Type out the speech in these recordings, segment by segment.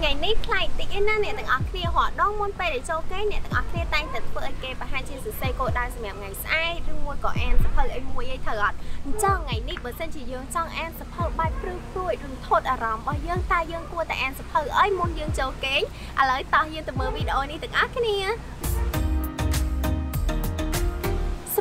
ថ្ងៃនេះខ្លាយតិចឯណាអ្នកទាំងអស់គ្នារាល់ដងមុនពេលដែលចូលគេអ្នកទាំងអស់គ្នាតែងតែធ្វើឲ្យគេប្រហែលជាសរសេរគោលដៅសម្រាប់ថ្ងៃស្អែកឬមួយក៏អានសភៅអីមួយអីត្រូវអត់អញ្ចឹងថ្ងៃនេះបើសិនជាយើងចង់អានសភៅបែបព្រឺព្រួយឬថត់អារម្មណ៍របស់យើងតើយើងគួរតែអានសភៅអីមុនយើងចូលគេឥឡូវតោះយើងទៅមើលវីដេអូនេះទាំងអស់គ្នា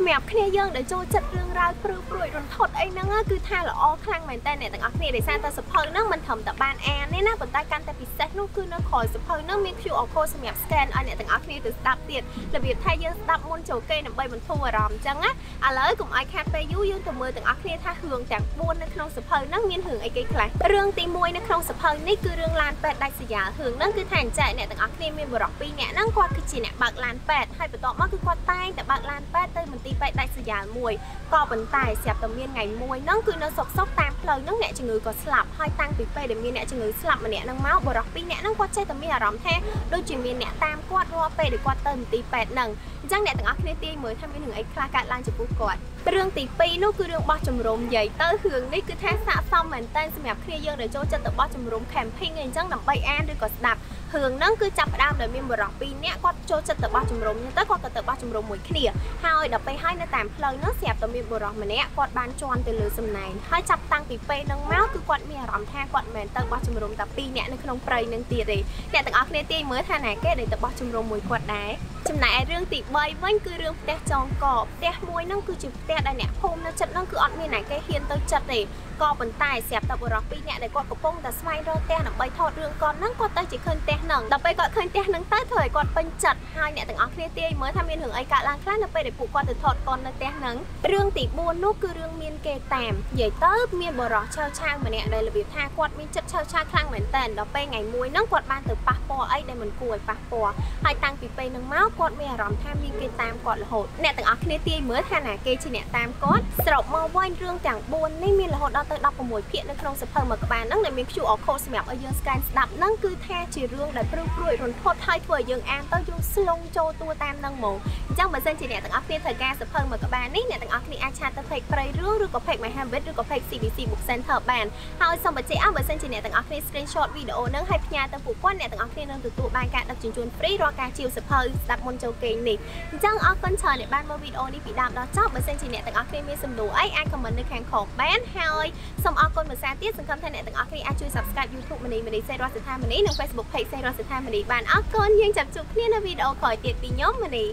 សម្រាប់គ្នាយើងដែលចូលចិត្តរឿងរ៉ាវព្រឺព្រួយរន្ធត់អីហ្នឹងគឺថាល្អខ្លាំងមែនតើអ្នកទាំងអស់គ្នាដោយសារតែសភៅហ្នឹងមិនត្រឹមតែបានអានទេណាប៉ុន្តែកាន់តែពិសេសនោះគឺនៅក្រោយសភៅហ្នឹងមាន QR code សម្រាប់ scan ឲ្យអ្នកទាំងអស់គ្នាទៅស្ដាប់ទៀតរបៀបថាយើងស្ដាប់មុនចូលគេដើម្បីបន្ធូរអារម្មណ៍អញ្ចឹងណាឥឡូវកុំឲ្យខាត់ពេលយូរយើងទៅមើលទាំងអស់គ្នាថារឿងទាំង4នៅក្នុងសភៅហ្នឹងមានរឿងអីគេខ្លះរឿងទី1នៅក្នុងសភៅនេះគឺរឿងឡានពេទ្យដាច់ស្រយាលរឿងហ្នឹងគឺថាអញ្ចឹងអ្នកទាំងអស់គ្នាមានបរិប2នាក់ហ្នឹងគាត់គឺជាអ្នកបើកឡានពេទ្យហើយបន្ទាប់មកគឺគាត់តែងតែបើកឡានពេទ្យទៅមន្ទីរពេទ្យដាច់ស្រយាលមួយក៏ប៉ុន្តែស្រាប់តែមានថ្ងៃមួយហ្នឹងគឺនៅសុកសុកតាមផ្លូវហ្នឹងអ្នកជំងឺក៏ស្លាប់ហើយតាំងពីពេលដែលមានអ្នកជំងឺស្លាប់ម្នាក់ហ្នឹងមកបរិប2នាក់ហ្នឹងគាត់ចេះតែមានអារម្មណ៍ថាដូចជាមានអ្នកតាមគាត់រាល់ពេលដែលគាត់ទៅមន្ទីរពេទ្យហ្នឹងអញ្ចឹងអ្នកទាំងអស់គ្នាទាយមើលថាមានរឿងអីខ្លះកើតឡើងចំពោះគាត់រឿងទី2នោះគឺរឿងបោះជំរំនិយាយទៅរឿងនេះគឺថាស័ក្តិសមមែនតើសម្រាប់គ្នាយើងដែលចូលចិត្តទៅបោះជំរំ camping អីអញ្ចឹងដើម្បីអានឬក៏ស្ដាប់ រឿងហ្នឹងគឺចាប់ផ្ដើមដោយមានបរិប2នាក់គាត់ចូលចិត្តទៅបោះជំរំហ្នឹងទៅគាត់ក៏ទៅបោះជំរំមួយគ្នាហើយដល់ពេលហើយនៅតាមផ្លូវហ្នឹងស្រាប់តែមានបរិសម្នាក់គាត់បានជន់ទៅលើសំណាញ់ហើយចាប់តាំងពីពេលហ្នឹងមកគឺគាត់មានអារម្មណ៍ថាគាត់មិនមែនទៅបោះជំរំតែ2នាក់នៅក្នុងព្រៃហ្នឹងទៀតទេអ្នកទាំងអស់គ្នាទាយមើលថាណាគេដែលទៅបោះជំរំមួយគាត់ដែរ ចំណែកឯរឿងទី3វិញគឺរឿងផ្ទះចងកផ្ទះមួយហ្នឹងគឺជាផ្ទះដែលអ្នកភូមិនៅចិត្តហ្នឹងគឺអត់មានណាគេហ៊ានទៅចិត្តទេក៏ប៉ុន្តែស្រាប់តែបរិប2នាក់ដែលគាត់កំពុងតែស្វែងរកផ្ទះដើម្បីថតរឿងកនហ្នឹងគាត់ទៅជាឃើញផ្ទះហ្នឹងដល់ពេលគាត់ឃើញផ្ទះហ្នឹងទៅធ្វើឲ្យគាត់ពេញចិត្តហើយអ្នកទាំងអស់គ្នាទាយមើលថាមានរឿងអីកើតឡើងខ្លះនៅពេលដែលពួកគាត់ទៅថតកននៅផ្ទះហ្នឹងរឿងទី4នោះគឺរឿងមានគេតាមនិយាយទៅមានបរិសឆៅឆាវម្នាក់ដែលរបៀបថាគាត់មានចិត្តឆៅឆាវខ្លាំងមែនតើដល់ពេលថ្ងៃមួយហ្នឹងគាត់បានទៅប៉ះពាល់អីដែលមិនគួរឲ្យប៉ះពាល់ហើយតាំងពីពេលហ្នឹងមកគាត់មានអារម្មណ៍ថាមានគេតាមគាត់រហូតអ្នកទាំងអស់គ្នាទាយមើលថាណាគេជាអ្នកតាមគាត់សរុបមកវិញរឿងទាំង4នេះមានរហូតដល់ទៅ16ភាគនៅក្នុងសភៅមួយក្បាលហ្នឹងដែលមាន QR code សម្រាប់ឲ្យយើង scan ស្ដាប់ហ្នឹងគឺថាជារឿងដែលព្រឺព្រួយរន្ធត់ហើយធ្វើឲ្យយើងអានទៅយើងស្លងចូលតួតាមហ្នឹងហ្មងអញ្ចឹងបើសិនជាអ្នកទាំងអស់គ្នាត្រូវការសភៅមួយក្បាលនេះអ្នកទាំងអស់គ្នាអាចឆាតទៅ page ព្រៃរឿងឬក៏ page My Habit ឬក៏ page CBC Book Center បានហើយសូមបញ្ជាក់ឲ្យបើសិនជាអ្នកទាំងអស់គ្នា screenshot វីដេអូហ្នឹងហើយផ្ញើទៅពួកគាត់អ្នកទាំងអស់គ្នានឹងទទួលបានការដឹកជញ្ជូន free រាល់ការជាវសភៅស្ដាប់មុនចូលគេងនេះអញ្ចឹងអរគុណច្រើនដែលបានមើលវីដេអូនេះពីដើមដល់ចប់បើសិនជាអ្នកទាំងអស់គ្នាមានសំណួរអីអាច comment នៅខាងក្រោមបានហើយសូមអរគុណមួយសារទៀតសង្ឃឹមថាអ្នកទាំងអស់គ្នាអាចជួយ subscribe YouTube មនីមនីសេរីរស់សថាមនីនិង Facebook Page សេរីរស់សថាមនីបានអរគុណយើងចាប់ជួបគ្នានៅវីដេអូក្រោយទៀតពីខ្ញុំមនី